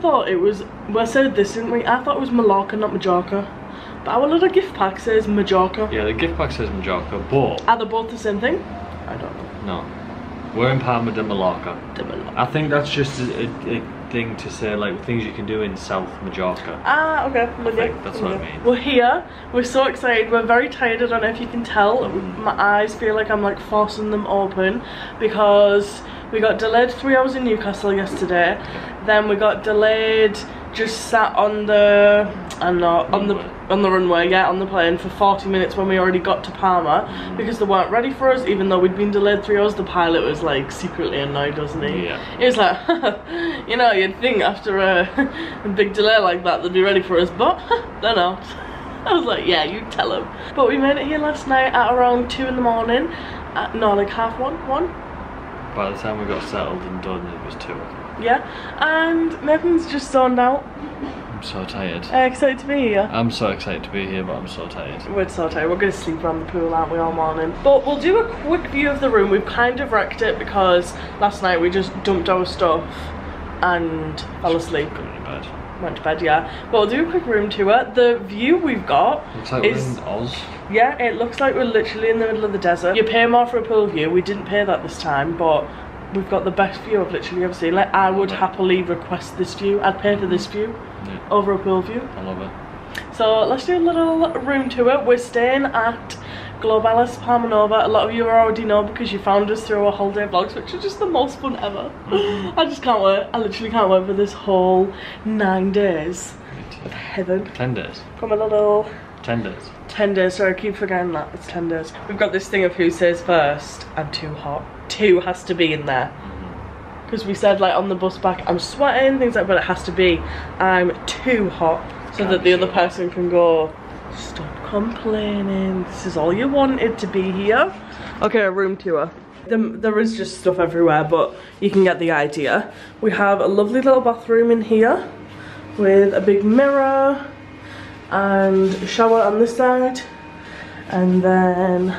thought it was, we said this didn't we? I thought it was Mallorca, not Majorca. But our little gift pack says Majorca. Yeah, the gift pack says Majorca, but Are they both the same thing? I don't know. no. We're in Palma de Mallorca. De Mallorca. I think that's just a, a, a thing to say, like things you can do in South Majorca. Ah, okay. I'm with you. think that's what I mean. We're here. We're so excited. We're very tired. I don't know if you can tell. Mm. My eyes feel like I'm like forcing them open because we got delayed three hours in Newcastle yesterday. Then we got delayed. Just sat on the, I don't know, on the Runway. on the runway, yeah, on the plane for 40 minutes when we already got to Palma Mm. because they weren't ready for us. Even though we'd been delayed three hours, the pilot was like secretly annoyed, wasn't he? Yeah. He was like, you know, you'd think after a, a big delay like that they'd be ready for us, but they're not. I was like, yeah, you tell them. But we made it here last night at around two in the morning. At, no, like half one, one. By the time we got settled and done, it was two. Yeah, and Megan's just zoned out. I'm so tired. Uh, excited to be here. I'm so excited to be here, but I'm so tired. We're so tired. We're going to sleep around the pool, aren't we, all morning? But we'll do a quick view of the room. We've kind of wrecked it because last night we just dumped our stuff and fell asleep. Going to bed. Went to bed, yeah. But we'll do a quick room tour. The view we've got Looks like is we're in Oz. Yeah, it looks like we're literally in the middle of the desert. You pay more for a pool view. We didn't pay that this time, but we've got the best view I've literally ever seen. Like, I would happily request this view. I'd pay for this mm. view Yeah, over a pool view. I love it. So let's do a little room tour. We're staying at Globales Palma Nova. A lot of you already know because you found us through our holiday vlogs, which are just the most fun ever. Mm-hmm. I just can't wait. I literally can't wait for this whole nine days of heaven. Ten days. From a little Ten days. 10 days, sorry, I keep forgetting that. It's 10 days. We've got this thing of who says first and too hot. Two has to be in there. Mm-hmm. Because we said, like, on the bus back, I'm sweating, things like but it has to be, I'm too hot. So Can't that the other person can go, stop complaining. This is all you wanted to be here. Okay, a room tour. There, there is just stuff everywhere, but you can get the idea. We have a lovely little bathroom in here with a big mirror and shower on this side and then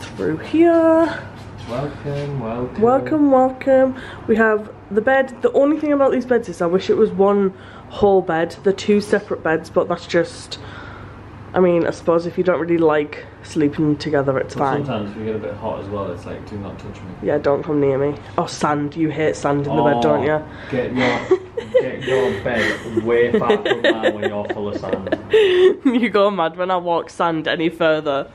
through here Welcome, welcome. welcome welcome we have the bed the only thing about these beds is i wish it was one whole bed they're two separate beds but that's just i mean i suppose if you don't really like sleeping together it's fine Sometimes we get a bit hot as well. It's like, do not touch me. yeah don't come near me oh sand you hate sand in the bed don't you oh, Get your get your bed way far from mine when you're full of sand. you go mad when i walk sand any further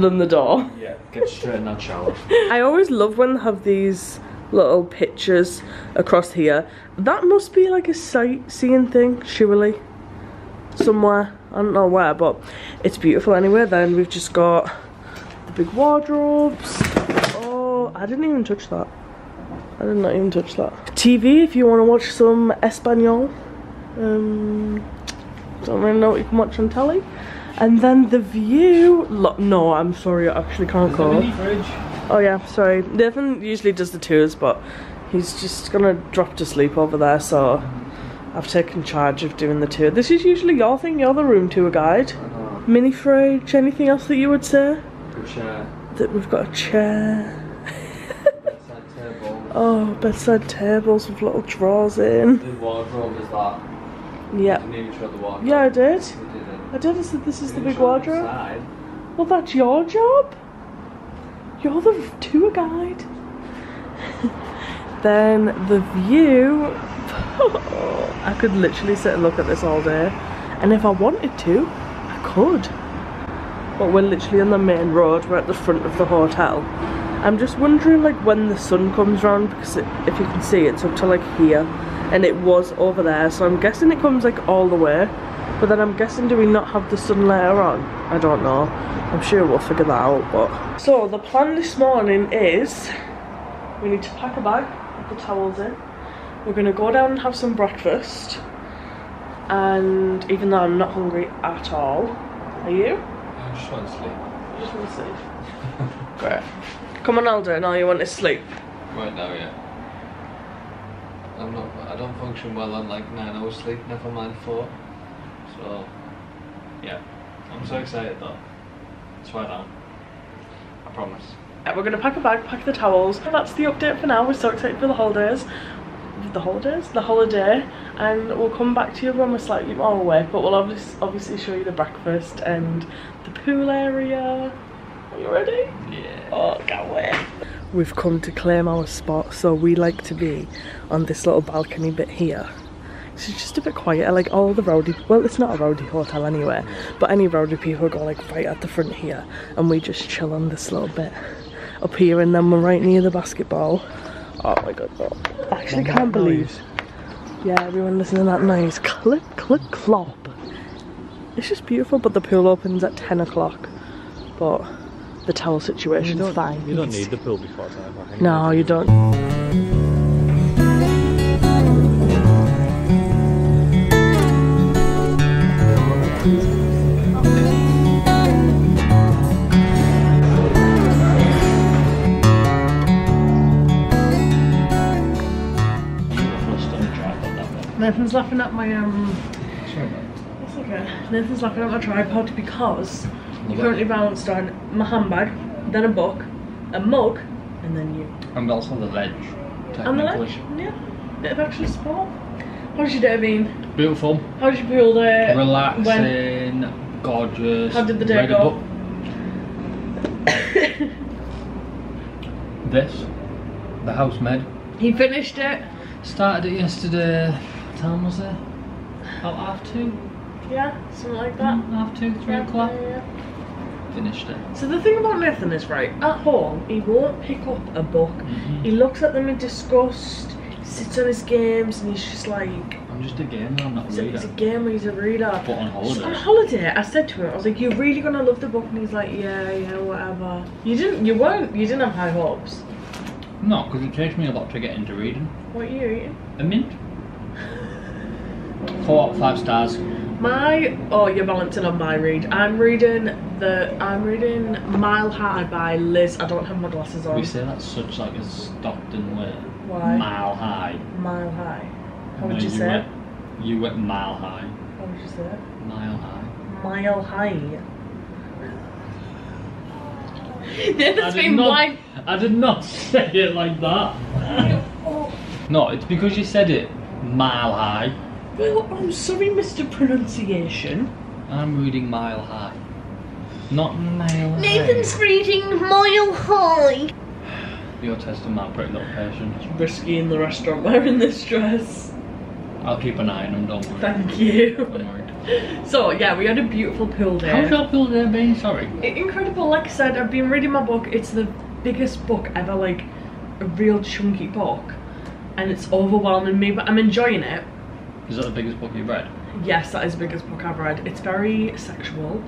than the door Yeah, get straight in that shower. I always love when they have these little pictures across here. That must be like a sightseeing thing, surely. Somewhere. I don't know where, but it's beautiful anyway. Then we've just got the big wardrobes. Oh, I didn't even touch that. I did not even touch that. TV if you want to watch some Espanol. Um, don't really know what you can watch on telly. And then the view. No, I'm sorry, I actually can't go. fridge. Oh yeah, sorry. Nathan usually does the tours, but he's just gonna drop to sleep over there, so I've taken charge of doing the tour. This is usually your thing, you're the room tour guide. Uh-huh. Mini fridge, anything else that you would say? Chair. That we've got a chair. Bedside table. Oh, bedside tables with little drawers in. The wardrobe is that. Yep. Didn't even show the wardrobe. Yeah, I did. I. I said this is the big wardrobe. Well, that's your job. You're the tour guide. then the view. I could literally sit and look at this all day, and if I wanted to, I could. But we're literally on the main road. We're at the front of the hotel. I'm just wondering, like, when the sun comes round, because it, if you can see, it's up to like here, and it was over there. So I'm guessing it comes like all the way. But then I'm guessing, do we not have the sun later on? I don't know. I'm sure we'll figure that out. But so the plan this morning is we need to pack a bag, put the towels in. We're gonna go down and have some breakfast. And even though I'm not hungry at all, are you? I just want to sleep. I just want to sleep. Great. Come on, Aldo. Now you want to sleep. Right now, yeah. I'm not. I don't function well on like nine hours sleep. Never mind four. So, yeah. I'm so excited though. Swear down. I promise. Yeah, we're gonna pack a bag, pack the towels. That's the update for now. We're so excited for the holidays. the holidays, the holiday, and we'll come back to you when we're slightly more awake. But we'll obviously obviously show you the breakfast and the pool area. Are you ready? Yeah. Oh, can't wait. We've come to claim our spot, so we like to be on this little balcony bit here. It's just a bit quieter, like all the rowdy, well it's not a rowdy hotel anyway, but any rowdy people go like right at the front here and we just chill on this little bit up here and then we're right near the basketball. Oh my god, oh. I actually can't believe. Yeah, everyone listen to that noise. Click, click, clop. It's just beautiful, but the pool opens at 10 o'clock. But the towel situation's fine. You don't need the pool before time. No, you don't. Nathan's laughing at my um. That's okay. Nathan's laughing at my tripod because you currently balanced on my handbag, then a book, a mug, and then you. And also the ledge. And the ledge. Yeah. Bit of extra support. How's your day been? Beautiful, How's your pool day? When? relaxing, gorgeous. How did the day go? this, the housemaid. He finished it. Started it yesterday. What time was it? About half two? Yeah, something like that. Half two, three Yeah, o'clock. yeah, yeah. Finished it. So the thing about Nathan is right. At home, he won't pick up a book. Mhm. He looks at them in disgust. Sits on his games, and he's just like, I'm just a gamer, I'm not a he's a, reader. he's a gamer. He's a reader. But on Just on holiday. holiday, I said to him, I was like, "You're really gonna love the book," and he's like, "Yeah, yeah, whatever." You didn't, you weren't, you didn't have high hopes. No, because it takes me a lot to get into reading. What are you eating? A mint. Four out of five stars. My, oh, you're balancing on my read. I'm reading the, I'm reading Mile High by Liz. I don't have my glasses on. We say that's such like a Stockton way. Why? Mile high. Mile High. How No, would you say went, it? You went mile high. How would you say it? Mile high. Mile High. Nathan's did been not- blind. I did not say it like that. No, it's because you said it mile high. Well, I'm sorry, Mr. Pronunciation. I'm reading mile high. Not mile Nathan's high. reading Mile High. You're testing my pretty little patience. Risky in the restaurant wearing this dress. I'll keep an eye on them, don't worry. Thank you. So, yeah, we had a beautiful pool day. How's your pool day been? Sorry. Incredible, like I said, I've been reading my book. It's the biggest book ever, like a real chunky book. And it's overwhelming me, but I'm enjoying it. Is that the biggest book you've read? Yes, that is the biggest book I've read. It's very sexual.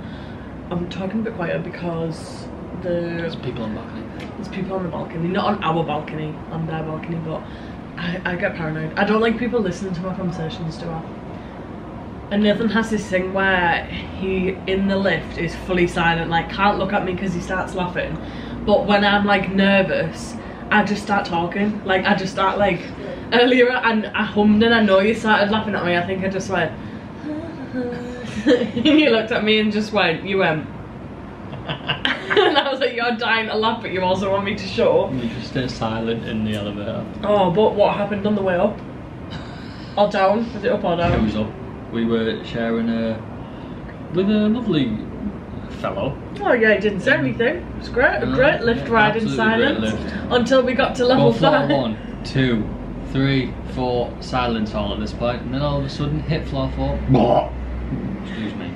I'm talking a bit quieter because the... There's people on the balcony. there's people on the balcony, not on our balcony, on their balcony, but I, I get paranoid. I don't like people listening to my conversations, do I? And Nathan has this thing where he, in the lift, is fully silent, like can't look at me because he starts laughing. But when I'm like nervous, I just start talking. Like I just start like earlier, and I hummed and I know you started laughing at me. I think I just went. you looked at me and just went. You went. and I was like, you're dying to laugh, but you also want me to shut up. You just stay silent in the elevator. Oh, but what happened on the way up? Or down? Was it up or down? It was up. We were sharing a with a lovely fellow. Oh yeah, he didn't say anything. It was great. A great lift yeah, ride in silence. Until we got to level five. one, two, three, four, silence all at this point, and then all of a sudden hit floor four. Excuse me.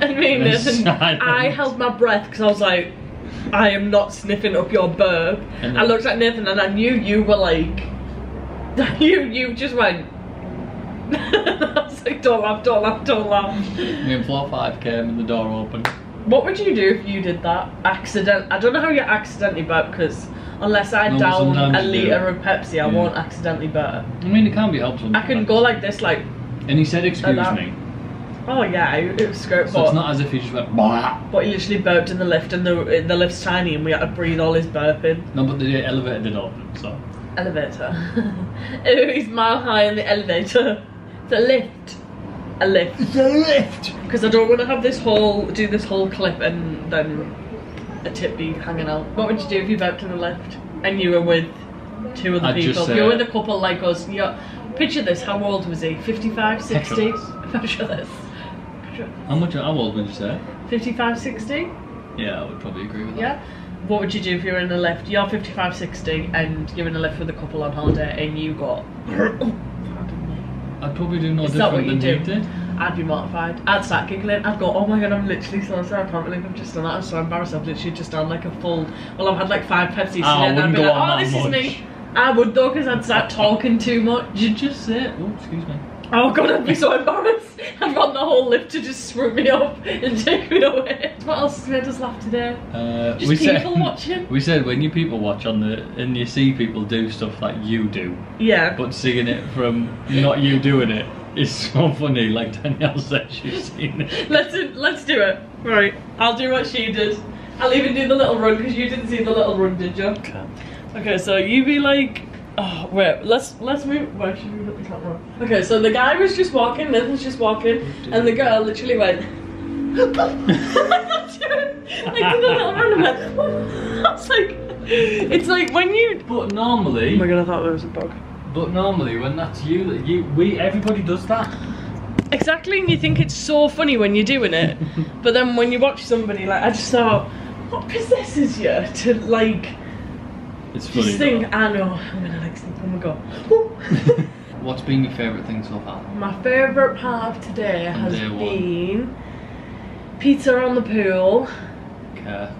And me and There's Nathan. I held my breath because I was like, I am not sniffing up your burp. And I looked at Nathan and I knew you were like, you you just went. I was like, don't laugh, don't laugh, don't laugh. Me and floor five came and the door opened. What would you do if you did that? Accident. I don't know how you accidentally burp because unless I No, down a litre of Pepsi, I Yeah. won't accidentally burp. I mean, it can't be helpful. I can go like this, like, And he said, "Excuse me." oh yeah, it was great, So but, it's not as if he just went. Bah. but he literally burped in the lift, and the the lift's tiny, and we had to breathe all his burping. No, but the elevator did open, so. Elevator. He's mile high in the elevator. It's a lift. A lift. It's a lift. Because I don't want to have this whole do this whole clip and then a tip be hanging out. What would you do if you burped in the lift and you were with two other I'd people. just If you're with uh, a couple like us, you're, picture this, how old was he? 55, 60? Picture this. How much? How old would you say? 55, 60? Yeah, I would probably agree with that. Yeah. What would you do if you were in a lift? You're 55, 60 and you're in a lift with a couple on holiday and you got. I'd probably do no Is that what different you than do? you did. I'd be mortified. I'd start giggling. I'd go, oh my god, I'm literally so sorry. I can't believe I've just done that. I'm so embarrassed. I've literally just done like a full. Well, I've had like five Pepsis Ah, I today, and I'd wouldn't be go like, on oh, that this much. is me. I would though, because I'd start talking too much. You just say, oh, excuse me. Oh god, I'd be so embarrassed. I'd want the whole lift to just swoop me up and take me away. What else has made us laugh today? Uh, Just we people said, watching. We said when you people watch on the and you see people do stuff like you do, Yeah. but seeing it from not you doing it is so funny. Like Danielle said, she's seen it. Let's let's do it. Right. I'll do what she did. I'll even do the little run because you didn't see the little run, did you? Okay. Okay, so you be like, oh wait, let's let's move. Where should we put the camera? Okay, so the guy was just walking, Nathan's just walking, and the girl literally went. like did a little run and went. I was like, it's like when you. But normally, Oh my god, I thought there was a bug. but normally when that's you, you we everybody does that. Exactly, and you think it's so funny when you're doing it, but then when you watch somebody like, I just thought, what possesses you to like It's funny. just think? I know I'm gonna like think, oh my god. What's been your favourite thing so far? My favourite part of today has day been pizza on the pool, Okay.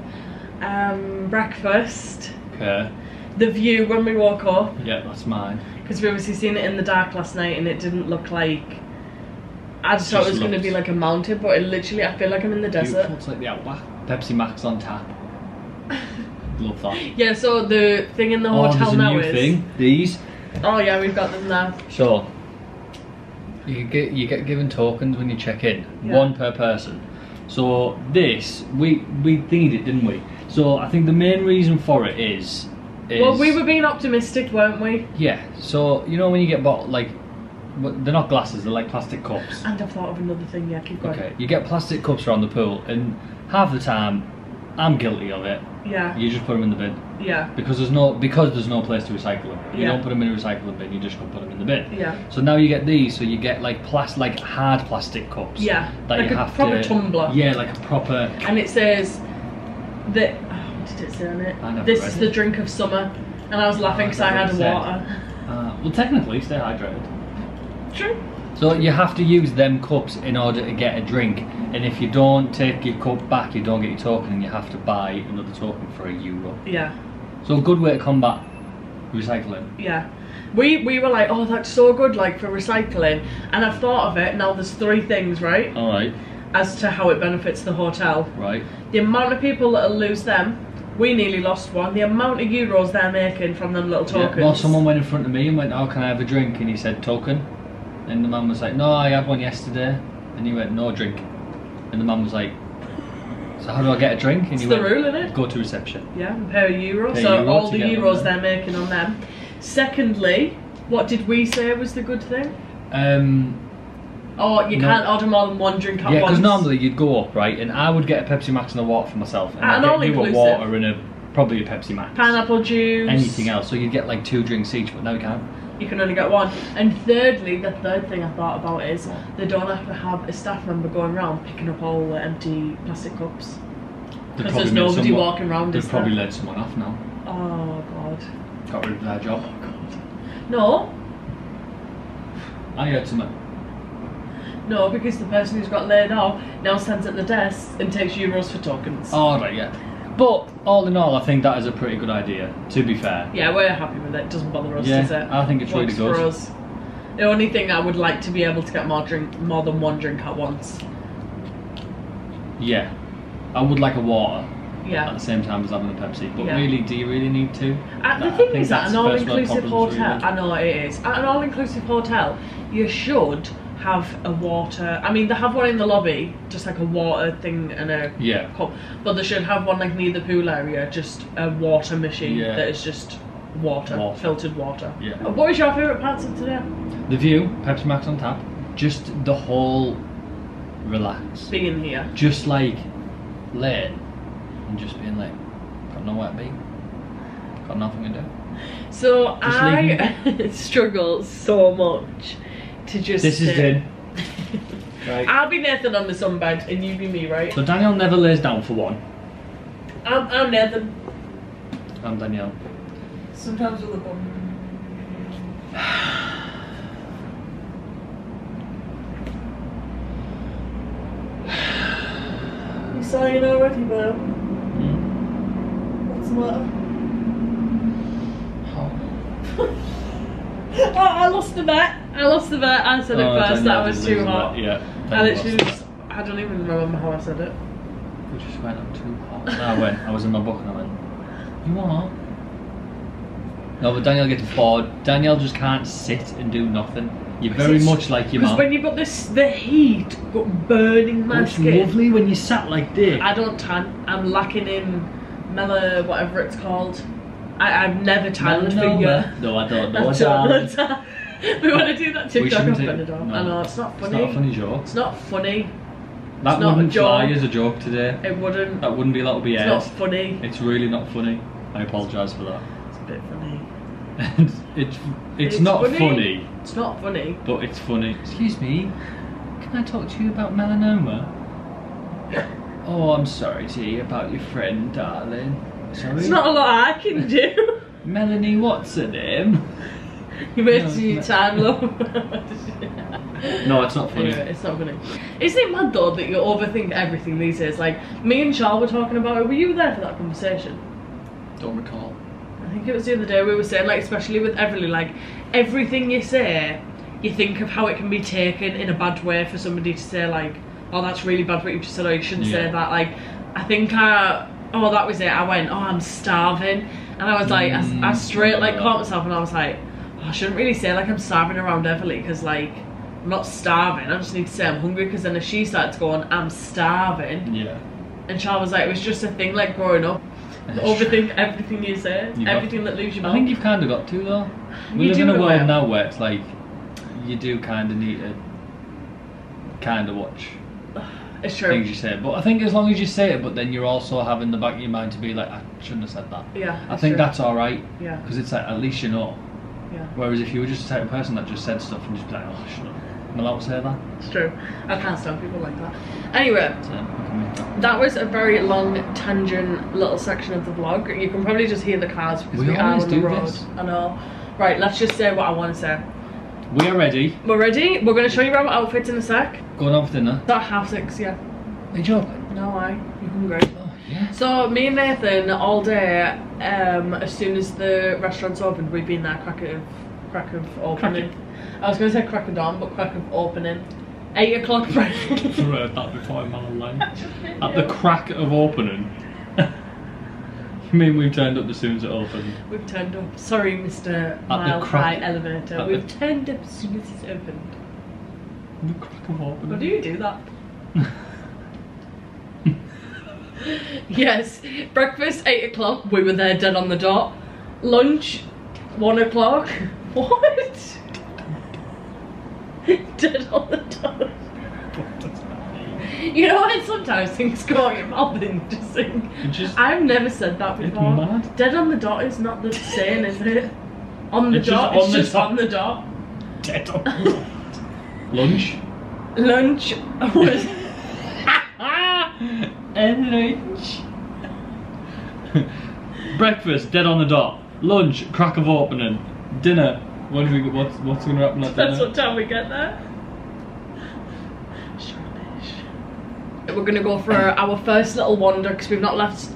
um, breakfast, Okay. the view when we woke up, Yeah, that's mine. because we obviously seen it in the dark last night and it didn't look like. I just thought it was going to be like a mountain, but it literally, I feel like I'm in the Beautiful. desert. It's like the Outback. Pepsi Max on tap. Love that. Yeah, so the thing in the oh, hotel there's a now new is. thing. These. Oh yeah, we've got them now. So you get you get given tokens when you check in, Yeah. one per person. So this we we need it, didn't we? So I think the main reason for it is. is Well, we were being optimistic, weren't we? Yeah. So you know when you get bought like, what- they're not glasses, they're like plastic cups. And I've thought of another thing. Yeah, keep going. Okay. You get plastic cups around the pool, and half the time, I'm guilty of it. Yeah, You just put them in the bin yeah, because there's no because there's no place to recycle them. You Yeah. don't put them in a recycling bin. You just go put them in the bin. yeah, So now you get these, so you get like plas- like hard plastic cups. yeah. That like you a have proper to, tumbler. Yeah, like a proper. And it says that. Oh, what did it say on it? I never This is it. the drink of summer. And I was laughing because I had water. Uh, well, technically, stay hydrated. True. So you have to use them cups in order to get a drink, and if you don't take your cup back, you don't get your token, and you have to buy another token for a euro. Yeah, So a good way to combat recycling. yeah. We we were like, oh, that's so good, like for recycling. And I've thought of it. Now there's three things, right, All right, as to how it benefits the hotel. right. The amount of people that'll lose them. We nearly lost one. The amount of euros they're making from them little tokens. Yeah, tokens. well, someone went in front of me and went, "Oh, can I have a drink?" And he said, "Token." And the man was like, "No, I had one yesterday." And he went, "No drink." And the man was like, "So how do I get a drink?" And It's he the went, rule, innit? Go to reception. Yeah, and pay a euro. Pay so euro all the euros they're making on them. Secondly, what did we say was the good thing? Um, Oh, you No. can't order more than one drink at yeah, once. because normally you'd go up right, and I would get a Pepsi Max and a water for myself, and I'd get you a water and a probably a Pepsi Max. pineapple juice. Anything else, so you'd get like two drinks each, but now you can't. You can only get one. And thirdly, the third thing I thought about is they don't have to have a staff member going around picking up all the empty plastic cups. They'd 'Cause probably there's nobody someone- walking around, They've probably there? let someone off now. Oh god. Got rid of their job. Oh god. No, I heard something. no, because the person who's got laid off now stands at the desk and takes euros for tokens. Oh, right, yeah. But all in all, I think that is a pretty good idea. To be fair. Yeah, we're happy with it. Doesn't bother us, Yeah, does it? I think it's really Works good. for us. The only thing I would like to be able to get more drink, more than one drink at once. Yeah. I would like a water Yeah. at the same time as having a Pepsi. But Yeah. really, do you really need to? And the thing think is, at an all-inclusive hotel, really. I know it is. At an all-inclusive hotel, you should have a water. I mean, they have one in the lobby, just like a water thing and a Yeah. cup. But they should have one like near the pool area, just a water machine Yeah. that is just water, Water. filtered water. Yeah. Uh, What was your favourite parts of today? The view, Pepsi Max on tap. Just the whole relax. Being here. Just like late and just being like, got nowhere to be. Got nothing to do. So Just I struggle so much to just. This is sit. Din. Right. I'll be Nathan on the sunbed and you be me, right? So Danielle never lays down for one. I'm, I'm Nathan. I'm Danielle. Sometimes with a bum. You sighing already, Bo? Hmm? What's the matter? Oh, I lost the bet. I lost the bet. I said it Oh, first. That was too hot. that, Yeah. I Danielle literally just, I don't even remember how I said it. that. We just went up too hot. No, I went. I was in my book and I went. You what? No, but Danielle gets bored. Danielle just can't sit and do nothing. You're very much like your Because when you've got this, the heat got burning my Oh, it's skin. lovely when you sat like this. I don't tan. I'm lacking in mela, whatever it's called. I, I've never tanned for Melanoma. years. No, I don't know. I don't know tan. We want to do that We TikTok on shouldn't Benidorm. no. I know it's not It's funny. not a funny joke. It's not funny. That not a wouldn't fly joke. as a joke today. It wouldn't. That wouldn't be allowed to be It's not funny. It's really not funny. I apologise for that. It's a bit funny. it's it's, not funny. It's not funny. but it's funny. Excuse me, can I talk to you about melanoma? Oh, I'm sorry to hear about your friend, darling. Sorry. It's not a lot I can do. Melanie, what's her name? you No, wasted your time, love. No, it's not funny. Anyway, it's not funny. Isn't it mad though that you overthink everything these days? Like me and Charles were talking about it. Were you there for that conversation? Don't recall. I think it was the other day we were saying like especially with Everly, like everything you say, you think of how it can be taken in a bad way for somebody to say like, oh that's really bad what you just said, or you shouldn't say that. Like I think I oh that was it. I went, oh I'm starving, and I was like, I, I Mm, straight like caught myself and I was like, I shouldn't really say like I'm starving around Everly because like. I'm not starving. I just need to say I'm hungry because then if she starts going, I'm starving, Yeah. and Charles was like, it was just a thing like growing up. That's Overthink everything you say, You got- everything that leaves your I think you've kind of got to though. We You live in a world now where it's like you do kind of need to kind of watch It's true. things you say. But I think as long as you say it, but then you're also having the back of your mind to be like, I shouldn't have said that. Yeah. I think true. that's all right Yeah. because it's like at least you know. Yeah. Whereas if you were just a type of person that just said stuff and just be like, oh, shut up, am I allowed to say that? It's true. I can't stand people like that. Anyway, okay. that was a very long tangent little section of the vlog. You can probably just hear the cars because We we, are always on the do road. this. I know. Right, let's just say what I want to say. We are ready. We're ready. We're going to show you around our outfits in a sec. Going on for dinner. That half six, yeah. Are you joking? No, I. You hungry? Oh, yeah. So me and Nathan all day. Um, as soon as the restaurant's opened, we've been there crack of crack of opening. I was going to say crack of dawn, but crack of opening. Eight o'clock. I've heard that before in my. At the crack of opening. you mean we've turned up as soon as it opened? We've turned up. Sorry, Mr. the Mile crack- High Elevator. at We've turned up as soon as it's opened. The crack of opening. How do you do that? yes, breakfast eight o'clock. We were there dead on the dot. Lunch one o'clock. What? dead on the dot. You know when sometimes things go out your mouth and just think. Just I've never said that before. Dead on the dot is not the saying, is it? On the It's just dot, on it's the just dot. on the dot. dead on. Lunch. Lunch was and lunch. Breakfast, dead on the dot. Lunch, crack of opening. Dinner, when we what's, what's going to happen at dinner? That's what time we get there. We're gonna go for our first little wander because we've not left.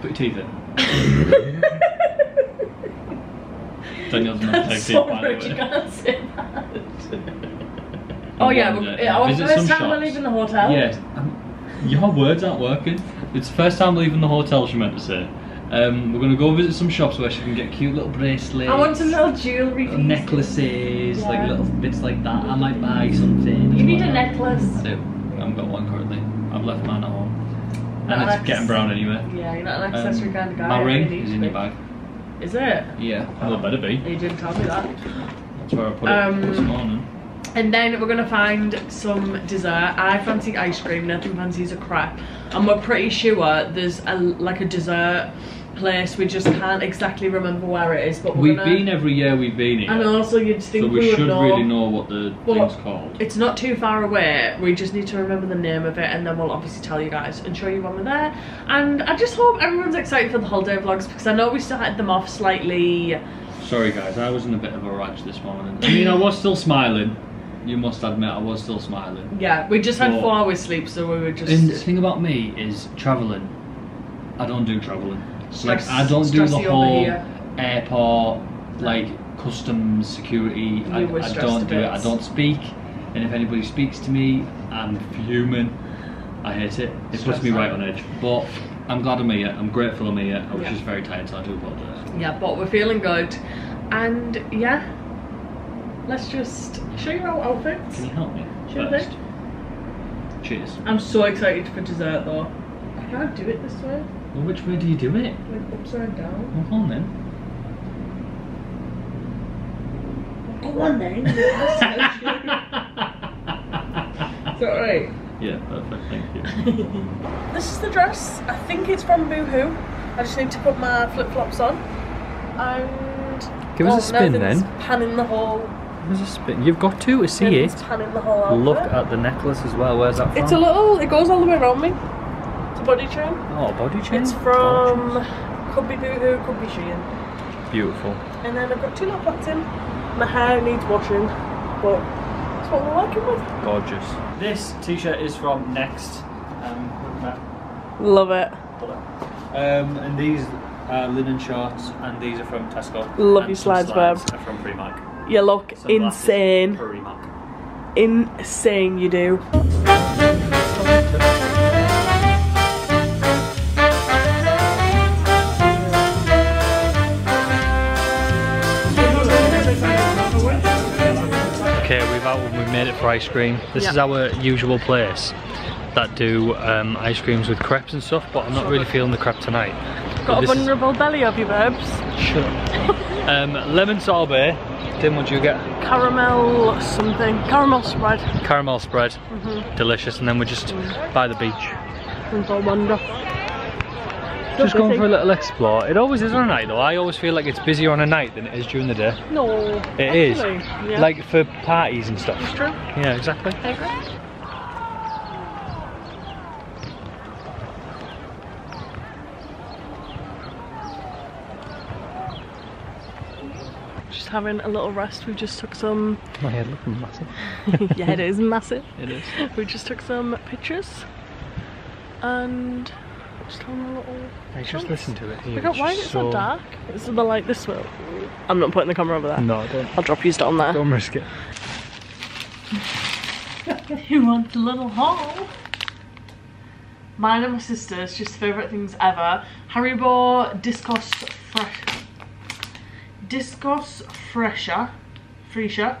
Put your teeth in. Danielle's not take That's teeth, so by the rude, you can't say that. Oh yeah, Wander, we're, our visit first some time we're shops. leaving the hotel. Yes. Um, your words aren't working. It's the first time leaving the hotel, she meant to say. Um, we're going to go visit some shops where she can get cute little bracelets. I want some little jewellery. little pieces. necklaces, Yeah. like little bits like that. I might buy something. You need a well. necklace. I do. I haven't got one currently. I've left mine at home. And it's getting brown anyway. Yeah, you're not an Um, accessory kind of guy. My ring is in your bag. Is it? Yeah, well, it better be. You didn't tell me that. That's where I put Um, it this morning. And then we're gonna find some dessert. I fancy ice cream. Nathan fancies a crepe, and we're pretty sure there's a like a dessert place. We just can't exactly remember where it is, but We've gonna, been every year we've been here. And also, you'd think so we, we, should know. really know what the thing's called. It's not too far away. We just need to remember the name of it, and then we'll obviously tell you guys and show you when we're there. And I just hope everyone's excited for the holiday vlogs because I know we started them off slightly. Sorry guys, I was in a bit of a rage this morning. I mean, I was still smiling. You must admit, I was still smiling. Yeah, we just had four hours sleep, so we were just. And the thing about me is travelling. I don't do travelling. Like I don't do the stressy over whole here. airport, like customs security. I, You were I stressed don't a do it. I don't speak. And if anybody speaks to me, I'm fuming. I hate it. It puts Stress me right out. on edge. But I'm glad I'm here. I'm grateful I'm here. I was Yeah. just very tired, so I do apologise. Yeah, but we're feeling good, and yeah, let's just show you our outfits. Can you help me? Sure first? thing. Cheers. I'm so excited for dessert though. I can't do it this way, Well, which way do you do it? like upside down. Well, hold on then. Go on then. Is that right? Yeah, perfect. Thank you. This is the dress. I think it's from Boohoo. I just need to put my flip flops on. And Give us a oh, spin Nathan's then. Panning the whole. There's a spin. You've got to see it. Nathan's Panning the whole outfit. Look at the necklace as well. Where's that from? It's a little. It goes all the way around me. It's a body chain. Oh, body chain. It's from. Could be Boohoo. Could be Shein. Beautiful. And then I've got two little pots in. My hair needs washing, but that's what we're working with. Gorgeous. This t-shirt is from Next. Um, Love it. Um, and these are linen shorts, and these are from Tesco. Love and your slides, babe. from Primark. You look Sunglasses insane. Insane, you do. Okay, we've out and we've made it for ice cream. This is our usual place that do um, ice creams with crepes and stuff, but I'm not really feeling the crepe tonight. Got a This is- vulnerable belly, have you, babes? Shut up. um, lemon sorbet. Tim, what do you get? Caramel something. Caramel spread. Caramel spread. Mm-hmm. Delicious. And then we're just by the beach. And I wonder. Just going for a little explore. It always is on a night though. I always feel like it's busier on a night than it is during the day. No. It is. actually, Yeah. Like for parties and stuff. It's true. Yeah, exactly. I agree. Just having a little rest. We just took some. My head looking massive. yeah, it is massive. It is. We just took some pictures and just having a little. I just listen to it. I got why is it so dark? Is the light this way? I'm not putting the camera over there. No, I don't. I'll drop you down there. Don't risk it. You want a little haul? Mine and my sister's just favourite things ever. Haribo Discos Fresh. Discos Fresher. Fresher.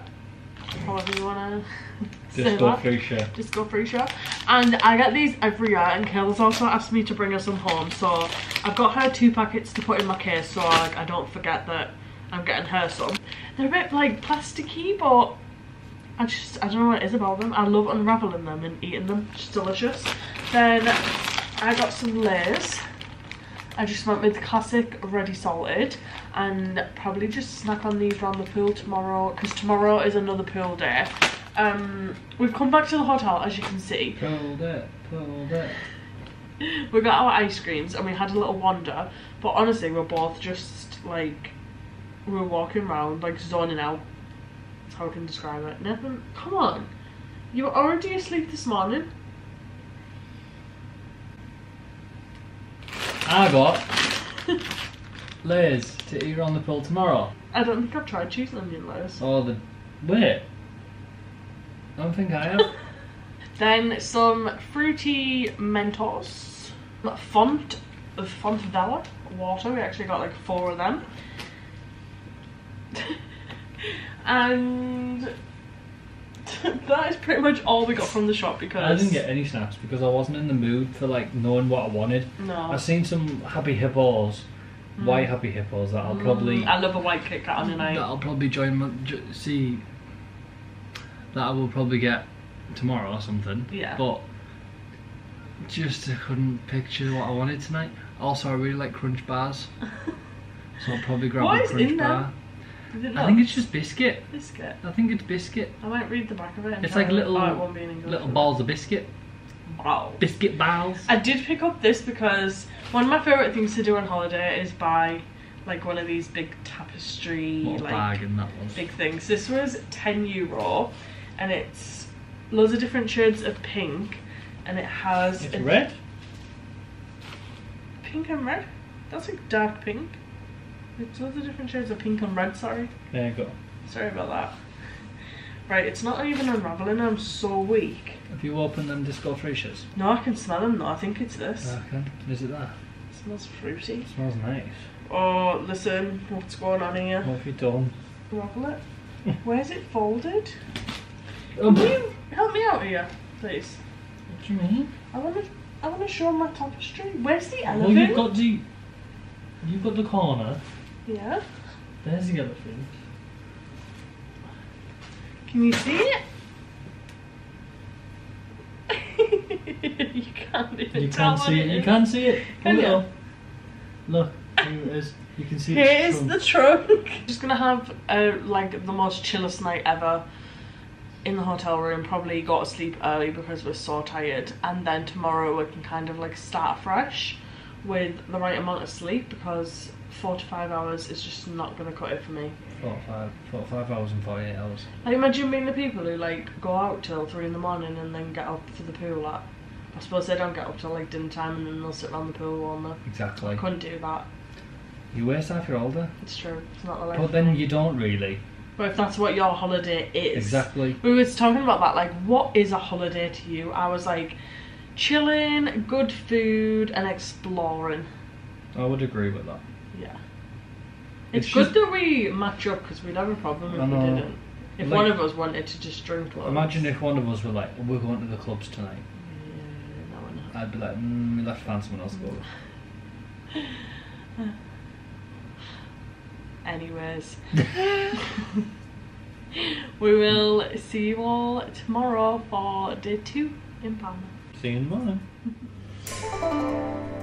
However you wanna say Disco that. Freesia. Disco Freesia. And I get these every year and Kayla's also asked me to bring her some home. So I've got her two packets to put in my case so like, I don't forget that I'm getting her some. They're a bit like plasticky but I just, I don't know what it is about them. I love unraveling them and eating them. It's delicious. Then I got some Lay's. I just went with classic ready salted and probably just snack on these around the pool tomorrow because tomorrow is another pool day. Um, we've come back to the hotel as you can see. Pulled it, pulled it. We got our ice creams and we had a little wander but honestly we're both just like we were walking around like zoning out. That's how I can describe it. Nathan, come on. You were already asleep this morning. I got layers to eat on the pool tomorrow. I don't think I've tried cheese and onion lettuce. Oh, the wait. I don't think I have. Then some fruity Mentos, font of Fontavella water. We actually got like four of them, and that is pretty much all we got from the shop because I didn't get any snacks because I wasn't in the mood for like knowing what I wanted. no. I've seen some happy hippos, white happy hippos that I'll probably Mm, I love a white Kit Kat on a night. that I'll probably join my, see that I will probably get tomorrow or something. Yeah. But Just I couldn't picture what I wanted tonight. Also, I really like crunch bars, so I'll probably grab What a crunch bar. It I think it's just biscuit. biscuit. I think it's biscuit. I won't read the back of it. It's like little- oh, it won't be in English. Little balls of biscuit. Wow. Biscuit balls. I did pick up this because one of my favourite things to do on holiday is buy like one of these big tapestry What a like that was. big things. This was 10 euro and it's loads of different shades of pink and it has It's a- red. pink and red. That's like dark pink. It's all the different shades of pink and red, sorry. There you go. Sorry about that. Right, it's not even unraveling, I'm so weak. Have you opened them disco freesias? No, I can smell them though, I think it's this. Okay. Is it that? It smells fruity. smells nice. Oh, listen, what's going on here? What have you done? Unravel it. Where's it folded? Um, Can you help me out here, please? What do you mean? I want to. I want to show my tapestry. Where's the elephant? Well, you've got the. You've got the corner. Yeah. There's the elephant. Can you see it? you can't even You can't see it. it You can't see it. Can Hold it you? up. Look, here it is. You can see Here's trunk. the trunk. Just gonna have uh, like the most chillest night ever in the hotel room. Probably go to sleep early because we're so tired, and then tomorrow we can kind of like start fresh with the right amount of sleep because four to five hours is just not gonna cut it for me. Four, five, four, five hours and 48 hours. Like imagine being the people who like go out till three in the morning and then get up for the pool at. I suppose they don't get up till like dinner time and then they'll sit around the pool all night. Exactly. I couldn't do that. You waste half your older. It's true. It's not the life. But then you don't really. But if that's what your holiday is. Exactly. We was talking about that, like, what is a holiday to you? I was like, chilling, good food, and exploring. I would agree with that. Yeah. It's, It's good just- that we match up because we'd have a problem if we didn't. If Like- one of us wanted to just drink loads. Imagine if one of us were like, we're going to the clubs tonight. Yeah, no. I'd be like, mm, we'll have to find someone else to go. Anyways. we will see you all tomorrow for day two in Palma. See you in the morning.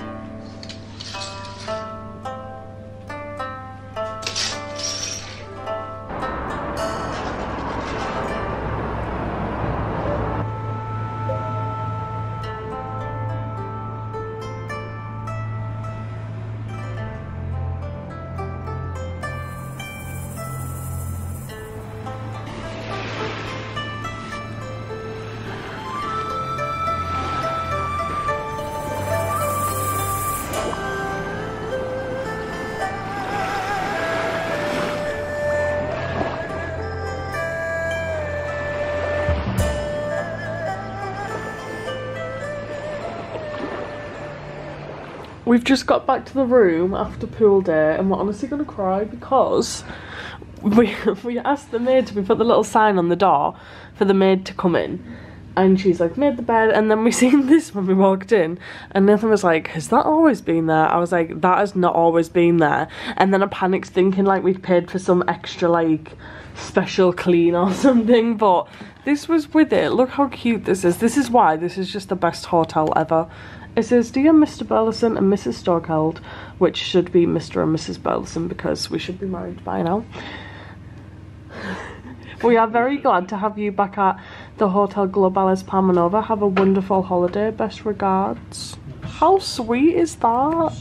We've just got back to the room after pool day and we're honestly gonna cry because we we asked the maid to we put the little sign on the door for the maid to come in. And she's like made the bed and then we seen this when we walked in. And Nathan was like has that always been there? I was like that has not always been there. And then I panicked thinking like we'd paid for some extra like special clean or something but this was with it. Look how cute this is. This is why this is just the best hotel ever it says dear Mr Burlison and Mrs Stokeld which should be Mr and Mrs Burlison because we should be married by now we are very glad to have you back at the Hotel Globales Palmanova. Have a wonderful holiday. Best regards. How sweet is that?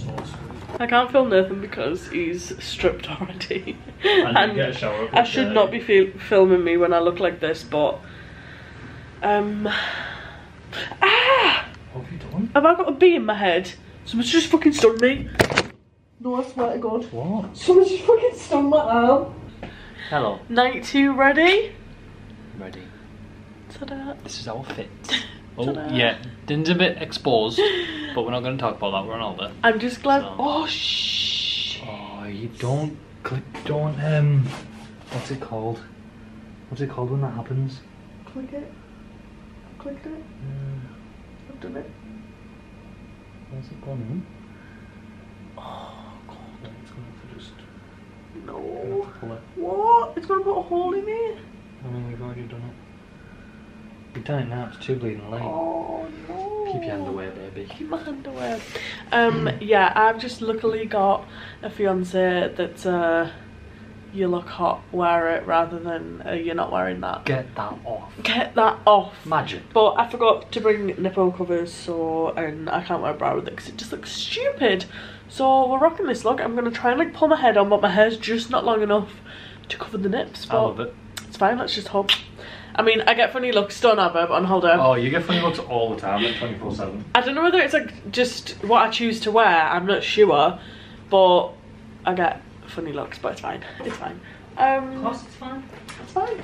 I can't film Nathan because he's stripped already. And you get a shower I should not be fil- filming me when I look like this, but um, ah, What have you done? have I got a bee in my head? Someone's just fucking stung me. No, I swear to God. What? Someone's just fucking stung my arm. Hello. Night two ready? Ready. Ta-da. This is our fit. Oh, Ta-da. yeah. Din's a bit exposed, but we're not going to talk about that. We're on older. I'm just glad. So- Oh, shh. Oh, you don't click. Don't um. What's it called? What's it called when that happens? Click it. Click it. I've done it. Where's it gone in? Oh, God. It's going to have to just. No. to it. What? It's gonna put a hole in it. I mean, we've already done it. We've done it now. It's too bleeding late. Oh no. Keep your hand away, baby. Keep my hand away. Um, yeah, I've just luckily got a fiance that's uh, you look hot, wear it rather than uh, you're not wearing that. Get that off. Get that off. Imagine. But I forgot to bring nipple covers, so and I can't wear a bra with it because it just looks stupid. So we're rocking this look. I'm gonna try and like pull my head on, but my hair's just not long enough to cover the nips. I love it. It's fine. Let's just hope. I mean, I get funny looks, don't I, babe, on holiday. Oh, you get funny looks all the time, like 24 7. I don't know whether it's like just what I choose to wear. I'm not sure, but I get funny looks. But it's fine. It's fine. Um, Cost it's fine. it's fine.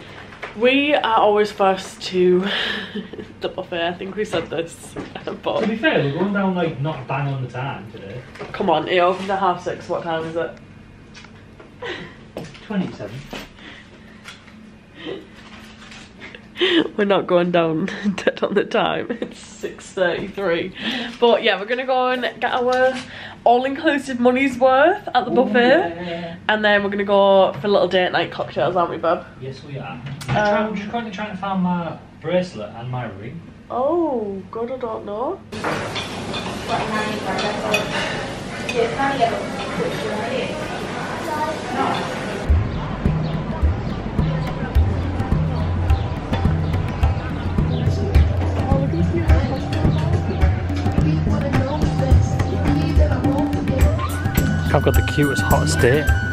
We are always first to the buffet. I think we said this, but To be fair, we're going down like not bang on the time today. come on, it opened at half six. What time is it? 27. We're not going down dead on the time. It's six thirty-three. But yeah, we're gonna go and get our all-inclusive money's worth at the buffet, and then we're gonna go for a little date night cocktails, aren't we, bub? Yes, we are. I'm, try- Um, I'm just currently trying to find my bracelet and my ring. Oh, God, I don't know. I've got the cutest, hottest date.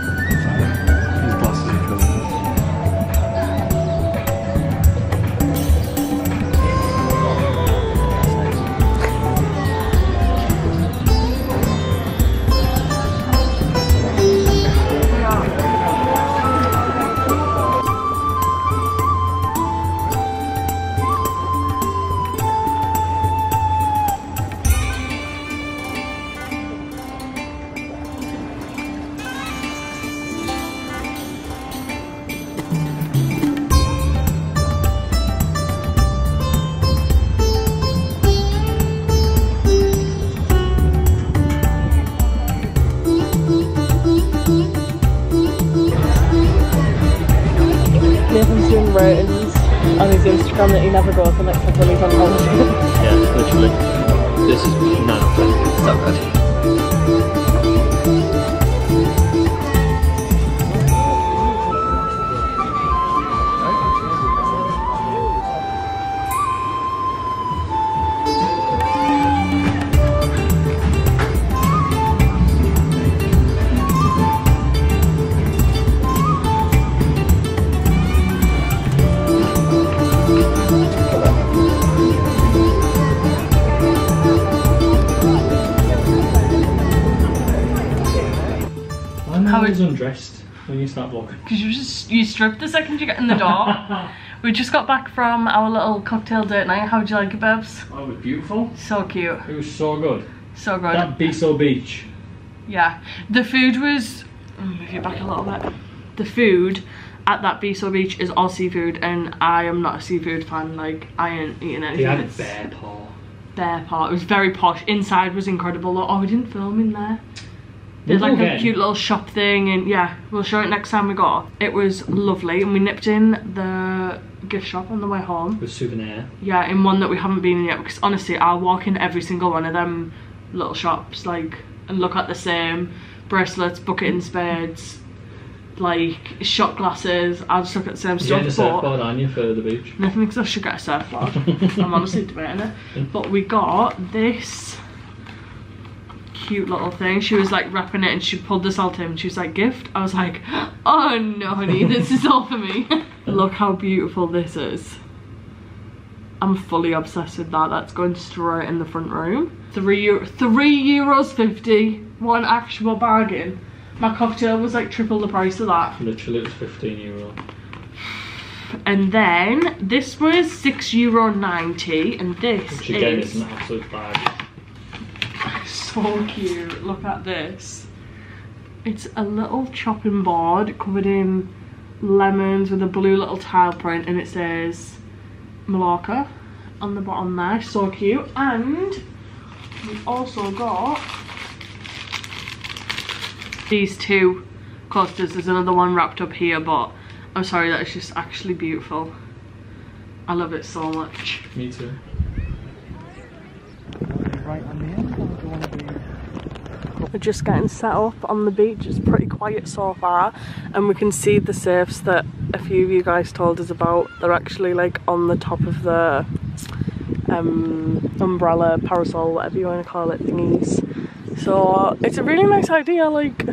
When you vlogging. Because you just you strip the second you get in the door. we just got back from our little cocktail date night. How'd you like it, Babs? Oh, it was beautiful. So cute. It was so good. So good. That Biso Beach. Yeah. The food was move you back a little bit. The food at that Biso Beach is all seafood and I am not a seafood fan, like I ain't eating anything. They had bear paw. bear part. It was very posh. Inside was incredible. Oh, we didn't film in there. There's like a cute little shop thing, and yeah, we'll show it next time we go. It was lovely, and we nipped in the gift shop on the way home. With souvenir. Yeah, in one that we haven't been in yet, because honestly, I'll walk in every single one of them little shops, like, and look at the same bracelets, bucket and spades, like shot glasses. I'll just look at the same stuff. a but- surfboard on you for the beach. Nothing because I should get a surfboard. I'm honestly debating it. But we got this cute little thing. She was like wrapping it and she pulled this out to him. She was like, gift? I was like, oh no honey, this is all for me. Look how beautiful this is. I'm fully obsessed with that. That's going straight in the front room. Three, three euros 50. What an actual bargain. My cocktail was like triple the price of that. Literally, it was 15 euro. And then this was six euro ninety, and this Which again is is an absolute bag. So cute. Look at this. It's a little chopping board covered in lemons with a blue little tile print, and it says Mallorca on the bottom there. So cute. And we also got these two coasters. There's another one wrapped up here, but I'm sorry, that is just actually beautiful. I love it so much. Me too. right on the end, or do you want to be? We're just getting set up on the beach. It's pretty quiet so far, and we can see the surfs that a few of you guys told us about. They're actually like on the top of the um, umbrella, parasol, whatever you want to call it, thingies. So it's a really nice idea. Like,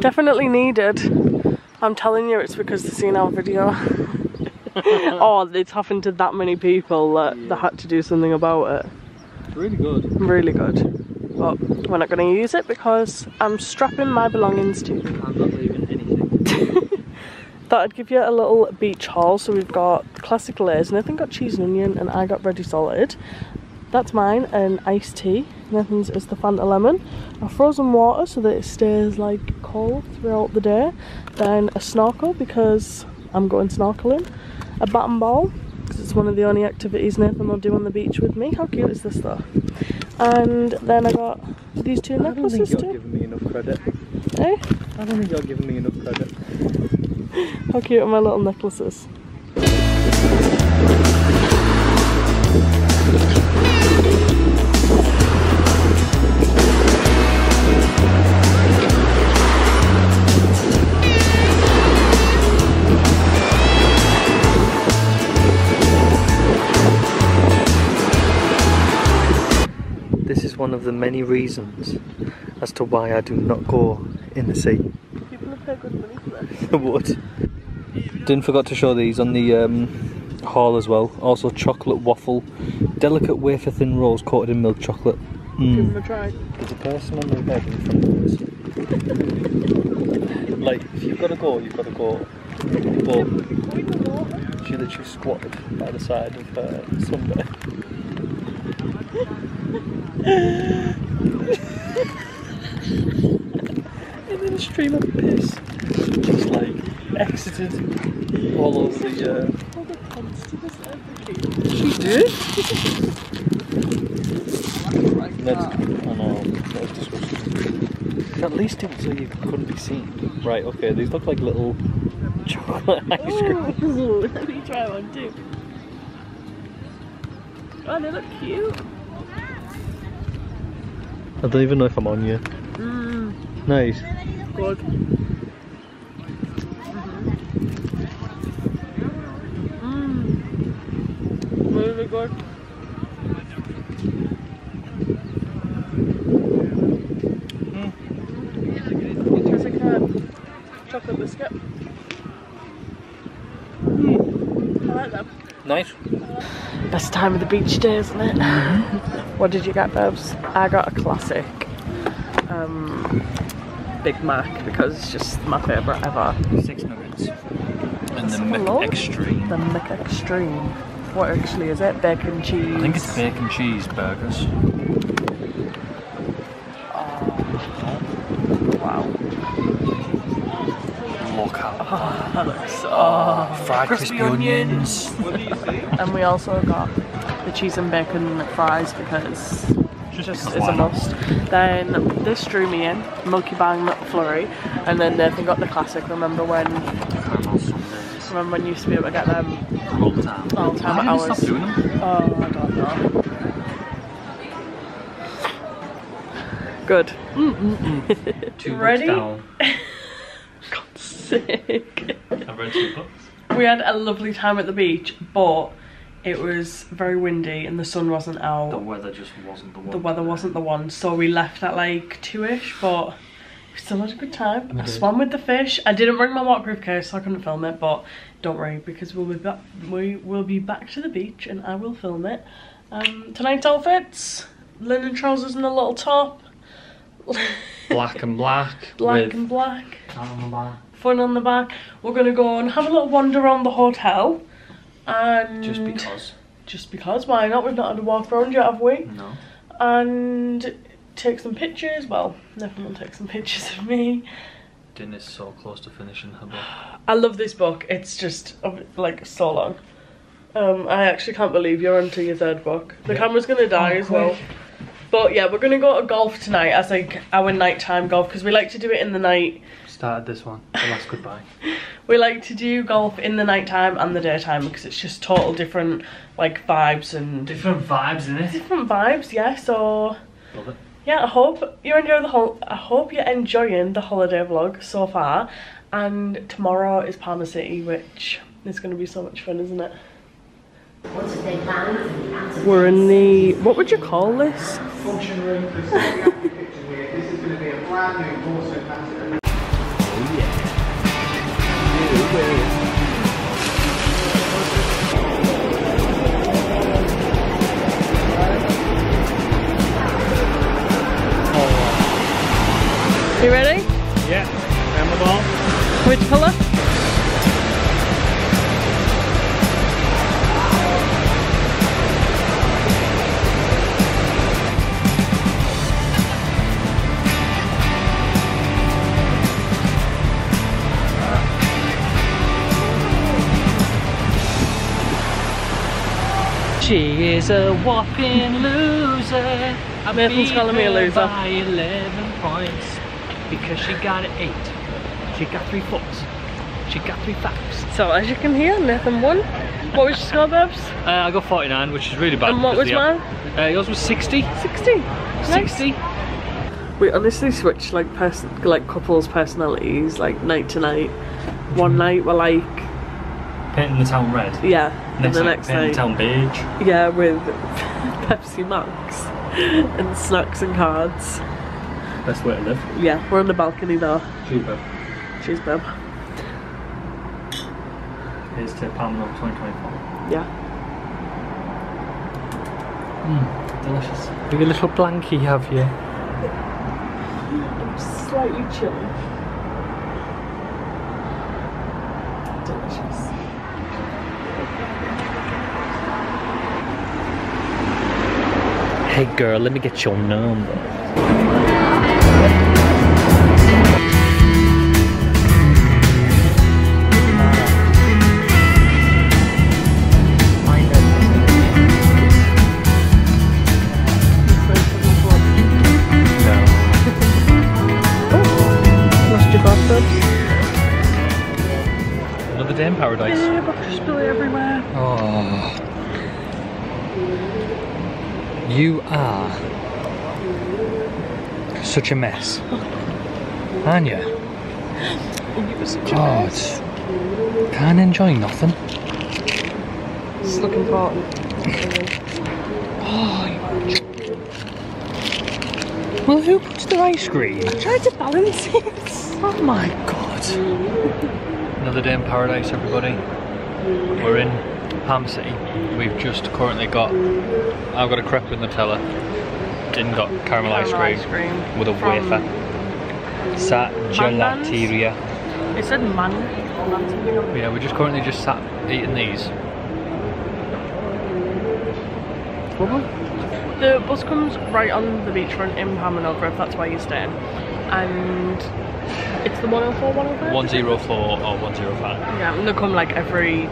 definitely needed. I'm telling you, it's because they've seen our video. oh, it's happened to that many people that they had to do something about it. Really good. Really good. But we're not going to use it because I'm strapping my belongings to. I'm not leaving anything. Thought I'd give you a little beach haul. So we've got classic Lay's. Nathan got cheese and onion and I got ready salted. That's mine and iced tea. Nathan's is the Fanta lemon. A frozen water so that it stays like cold throughout the day. Then a snorkel because I'm going snorkeling. A bat and ball because it's one of the only activities Nathan will do on the beach with me. How cute is this though? And then I got these two I don't think necklaces you're too. giving me enough credit. Eh? I don't think you're giving me enough credit. How cute are my little necklaces? The many reasons as to why I do not go in the sea. People have paid good money for. I would. Didn't forget to show these on the um, haul as well. Also chocolate waffle, delicate wafer thin rolls coated in milk chocolate. Give Mm. them a try. There's a person on the bed in front of us. like, if you've got to go, you've got to go. But she literally squatted by the side of her sunbed. and then a stream of piss just like exited all over the. Uh... She did? That's, oh no, that was disgusting. At least it was so you couldn't be seen. Right, okay, these look like little chocolate ice cream. Ooh, let me try one too. Oh, they look cute. I don't even know if I'm on you. Mmm, Nice. good. Mmm. Really good. It tastes like a chocolate biscuit. Mm. I like them. Nice. Best time of the beach day, isn't it? Mm-hmm. what did you get, Babs? I got a classic um, Big Mac because it's just my favourite ever. Six nuggets. And the Hello? Extreme. The McExtreme. What actually is it? Bacon cheese. I think it's bacon cheese burgers. Wow. Look how That looks so fried crispy, onions. And we also got the cheese and bacon fries because just because is why a must. Then this drew me in, Milkybar McFlurry, and then Nathan got the classic. Remember when? Remember when you used to be able to get them All the time. all the time Why at did hours? stop doing them? Oh, I don't know. Good. Two Ready? books down. God's sake. I've read two books. We had a lovely time at the beach, but it was very windy and the sun wasn't out. The weather just wasn't the one. the weather wasn't the one, so we left at like two-ish, but we still had a good time. I swam with the fish. I didn't bring my waterproof case, so I couldn't film it, but don't worry because we'll be back. We will be back to the beach, and I will film it. Um, tonight's outfits: linen trousers and a little top, Black and black. black and black. on the back. Fun on the back. We're gonna go and have a little wander around the hotel, and Just because. just because why not? We've not had a walk around yet, have we? No. and take some pictures. Well, Nathan will take some pictures of me. Din is so close to finishing her book. I love this book. It's just uh, like so long. Um, I actually can't believe you're onto your third book. The camera's gonna die as well. But yeah, we're gonna go to golf tonight as like our nighttime golf because we like to do it in the night started this one. The last goodbye. We like to do golf in the nighttime and the daytime because it's just total different like vibes and Different vibes in it. different vibes, yeah. So Love it. yeah, I hope you enjoy the whole. I hope you're enjoying the holiday vlog so far. And tomorrow is Palma City, which is going to be so much fun, isn't it? We're in the what would you call this? function room. So see the active picture here. This is going to be a brand new porcelain You ready? Yeah. The ball? Which colour? She is a whopping loser. I Nathan's beat calling me a her loser. By 11 points because she got an 8. She got 3 fours. She got 3 fives. So as you can hear, Nathan won. What was your score, Babs? Uh, I got 49, which is really bad. And what was mine? Uh, yours was 60. 60. Nice. 60. We honestly switch like person like couples personalities like night to night. One night we're like Painting the town red. yeah, and Next the night, next painting night the town beige. yeah with Pepsi Max and snacks and cards. Best way to live. Yeah, we're on the balcony now. Cheaper. Cheers, babe. Here's to Palma 2024. Yeah. Mmm, delicious. Big little blankie have you. I'm Slightly chilly. Hey girl, let me get your number. Such a mess. Aren't you? You were such a God. mess. Can't enjoy nothing. It's looking important. Well, who puts the ice cream? Try to balance it. Oh my god. Another day in paradise, everybody. We're in Palm City. We've just currently got. I've got a crepe with Nutella. Din got caramel, ice cream ice cream with a wafer. Sat gelateria. It said man. Yeah, we're just currently just sat eating these. The bus comes right on the beachfront in Palmanova, if that's where you're staying. And it's the 104, 105? 104 or 105. Yeah, and they come like every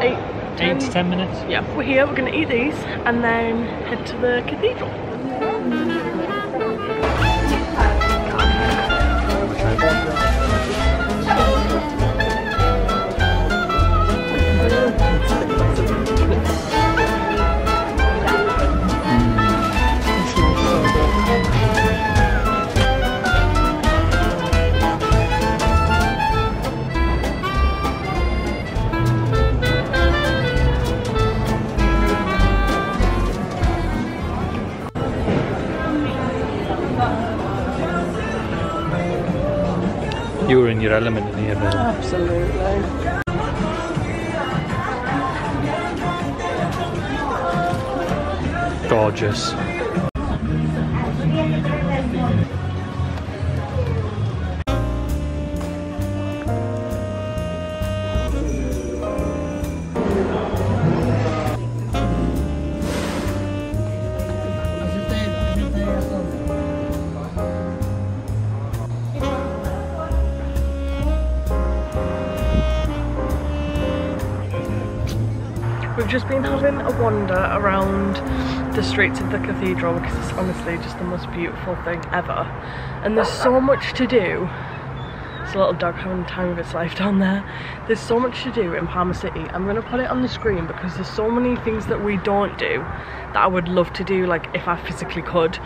eight, 8 to 10 minutes. Yeah, we're here, we're gonna eat these and then head to the cathedral. Your element in here, man. Absolutely. Gorgeous. Having a wander around the streets of the cathedral because it's honestly just the most beautiful thing ever. And there's so much to do. It's a little dog having the time of its life down there. There's so much to do in Palma City. I'm going to put it on the screen because there's so many things that we don't do that I would love to do, like if I physically could.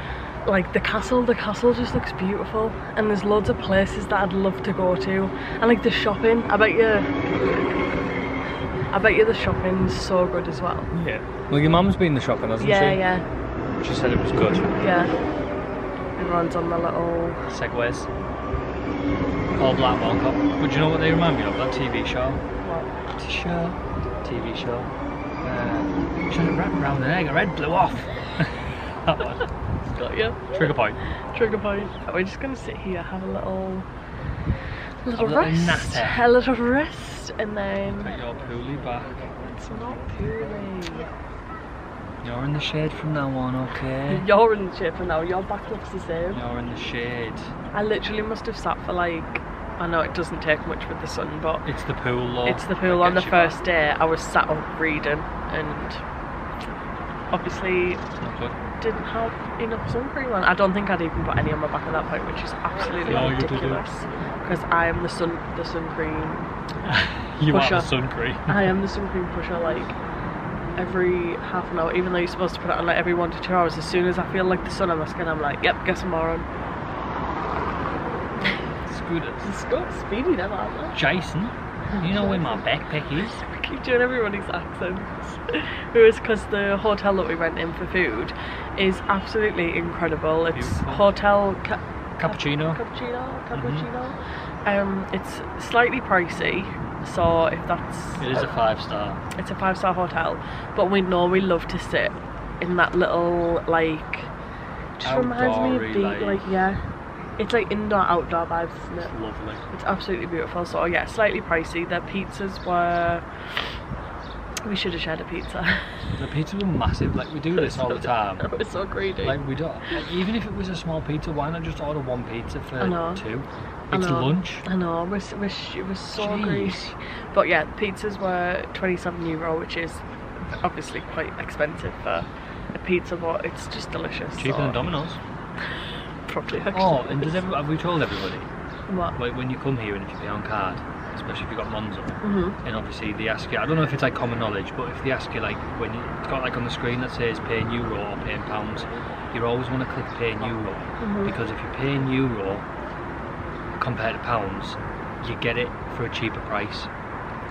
Like the castle, the castle just looks beautiful and there's loads of places that I'd love to go to. And like the shopping, I bet you I bet you the shopping's so good as well. Yeah. Well, your mum's been the shopping, hasn't Yeah, she? yeah, yeah. She said it was good. yeah. Everyone's on the little Segways. All black cup. But do you know what they remind me of? That TV show. what? Show. TV show. Uh, should have wrapped around the egg. A red blew off. that one. Got you. Trigger point. Trigger point. We're just gonna sit here, have a little, little a little rest, natter. a little rest, and then Put your poolie back. it's not poorly. You're in the shade from now on, okay? You're in the shade for now. Your back looks the same. You're in the shade. I literally must have sat for like. I know it doesn't take much with the sun, but It's the pool, though. it's the pool on the you back. first day. I was sat up reading, and obviously It's not good. Didn't have enough sun cream on. I don't think I'd even put any on my back at that point, which is absolutely No, ridiculous. Because I am the sun, the sun cream You Pusher. are the sun cream. I am the sun cream pusher like every half an hour, even though you're supposed to put it on like every one to two hours. As soon as I feel like the sun on my skin, I'm like, yep, get some more on. Scooters. It's speedy them, aren't Jason, you know where my backpack is? Keep doing everybody's accents. it was because the hotel that we went in for food is absolutely incredible. It's Beautiful. Hotel Ca- Cappuccino. Cappuccino, Mm-hmm. cappuccino. Um, it's slightly pricey, so if that's It is a five star. it's a five star hotel, but we know we love to sit in that little like. Just reminds me of the like- like yeah, it's like indoor outdoor vibes, isn't it? Lovely. It's absolutely beautiful. So yeah, slightly pricey. Their pizzas were. We should have shared a pizza. The pizzas were massive. Like we do this all the time. I was so greedy. Like we don't. Like, even if it was a small pizza, why not just order one pizza for I know. two? I It's know. lunch. I know. It was, it was, it was so Jeez. greedy. But yeah, the pizzas were 27 euro, which is obviously quite expensive for a pizza, but it's just delicious. Cheaper so than Domino's. Actually. Oh, and does every, have we told everybody? What? Like when you come here and if you pay on card, especially if you've got Monzo, Mhm. and obviously they ask you, I don't know if it's like common knowledge, but if they ask you like when you, it's got like on the screen that says pay in euro or pay in pounds, you always want to click pay in euro Mhm. because if you pay in euro compared to pounds, you get it for a cheaper price.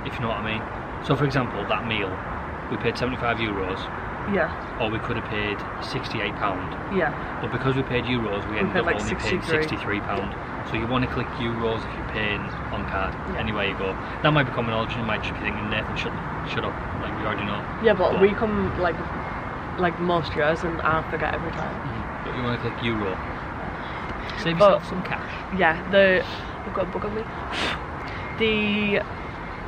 If you know what I mean. So for example, that meal, we paid 75 euros, Yeah. or we could have paid 68 pound. Yeah. But because we paid euros, we ended up like only paying 63. 63 pound. So you want to click euros if you're paying on card. Yeah. Anywhere you go, that might be common knowledge. You might just be thinking, Nathan, shut, shut up. Like we already know. Yeah, but But- we come like like most years and I forget every time. Mm-hmm. But you want to click euro. Save But- yourself some cash. Yeah, the you've got a bug on me. The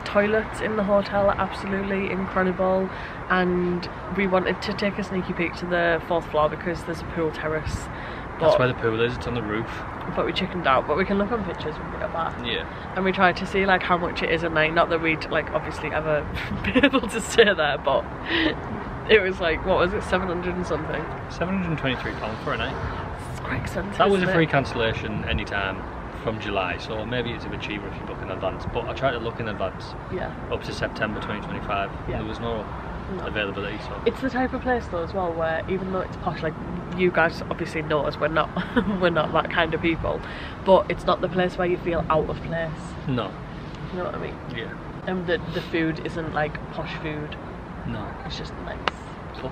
toilets in the hotel are absolutely incredible and we wanted to take a sneaky peek to the fourth floor because there's a pool terrace. But, That's where the pool is. It's on the roof. but we chickened out. But we can look on pictures when we get back. Yeah. And we tried to see like how much it is a night. Not that we'd like obviously ever be able to stay there, but it was like what was it, seven hundred and something. 723 pound for a night. It's quite expensive. That was a free it? cancellation anytime from July, so maybe it's a bit cheaper if you book in advance. But I tried to look in advance Yeah. up to September 2025. Yeah. There was no, No. availability, so It's the type of place though as well where even though it's posh, like you guys obviously know us, we're not we're not that kind of people. But it's not the place where you feel out of place. no. You know what I mean? Yeah. And the the food isn't like posh food. No. It's just nice.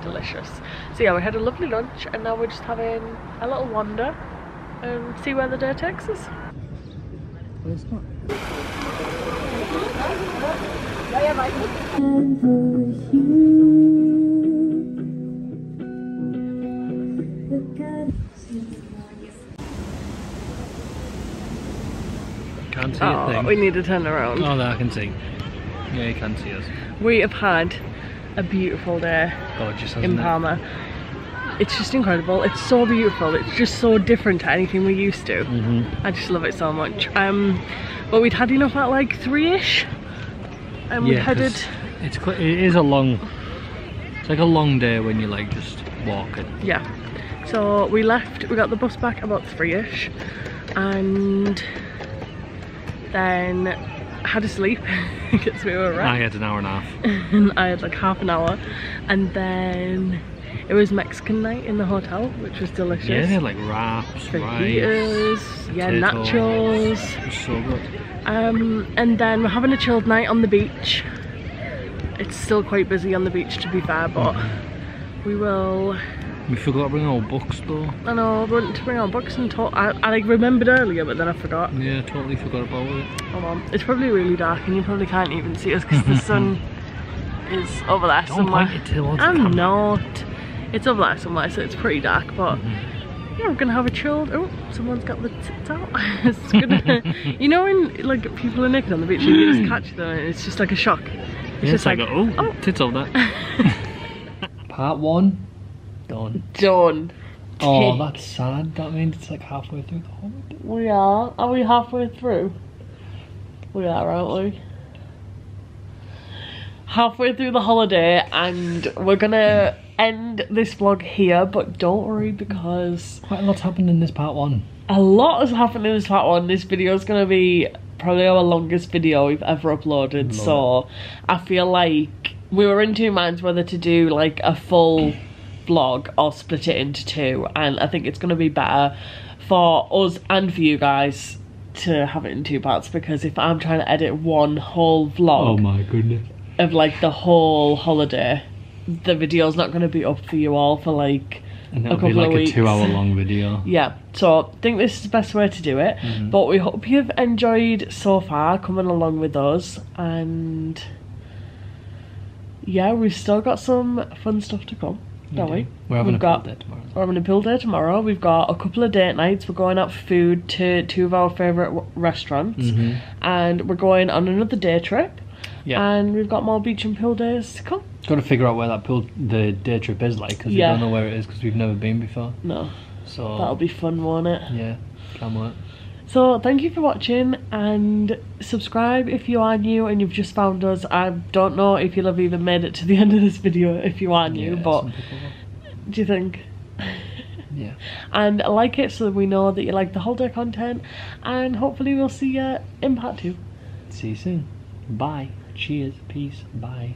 Delicious. So yeah, we had a lovely lunch and now we're just having a little wander and see where the day takes us. Can't see a Oh, thing. we need to turn around. Oh, there I can see. Yeah, you can see us. We have had a beautiful day Gorgeous, hasn't in it? It's just incredible. It's so beautiful. It's just so different to anything we're used to. hmm I just love it so much. Um, but we'd had enough at like three-ish, and we headed it's quite, it is a long. It's like a long day when you're like just walking. Yeah. So we left. We got the bus back about three-ish, and then had a sleep because we were I had an hour and a half. and I had like half an hour, and then it was Mexican night in the hotel, which was delicious. Yeah, like wraps, rice. fajitas, yeah, nachos. It was so good. Um, and then we're having a chilled night on the beach. It's still quite busy on the beach to be fair, but we will. We forgot to bring our books though. I know, we went to bring our books and talk. I, I like remembered earlier, but then I forgot. Yeah, totally forgot about it. Hold on. It's probably really dark and you probably can't even see us because the sun is over there Don't somewhere. point it towards I'm not. It's over there somewhere, so it's pretty dark, but Mm-hmm. yeah, we're gonna have a chilled. Oh, someone's got the tits out. it's gonna. you know when like people are naked on the beach, and you just catch them, and it's just like a shock. It's Yeah, just it's like, oh, oh. tits over there. Part one, done. done. Oh, that's sad. That means it's like halfway through the holiday. We are. Are we halfway through? We are, aren't we? Halfway through the holiday, and we're gonna end this vlog here. But don't worry because Quite a lot's happened in this part one. a lot has happened in this part one. This video is gonna be probably our longest video we've ever uploaded. so I feel like we were in two minds whether to do like a full vlog or split it into two. And I think it's gonna be better for us and for you guys to have it in two parts because if I'm trying to edit one whole vlog Oh my goodness. of like the whole holiday, the video's not gonna be up for you all for like And a it'll be couple like of a weeks. two hour long video. Yeah, so I think this is the best way to do it. Mm-hmm. But we hope you've enjoyed so far coming along with us. And yeah, we've still got some fun stuff to come, don't we? We're having We've a got, got, day tomorrow. We're having a pool day tomorrow. We've got a couple of date nights. We're going out for food to two of our favourite w- restaurants. Mm-hmm. And we're going on another day trip. Yeah. And we've got more beach and pool days to come. Got to figure out where that pool, the day trip is like, because Yeah. we don't know where it is because we've never been before. No, So that'll be fun, won't it? yeah, can work. So thank you for watching and subscribe if you are new and you've just found us. I don't know if you'll have even made it to the end of this video if you are new, Yeah, but some people will. do you think? yeah. And like it so that we know that you like the holiday content and hopefully we'll see you in part two. See you soon. Bye. Cheers. Peace. Bye.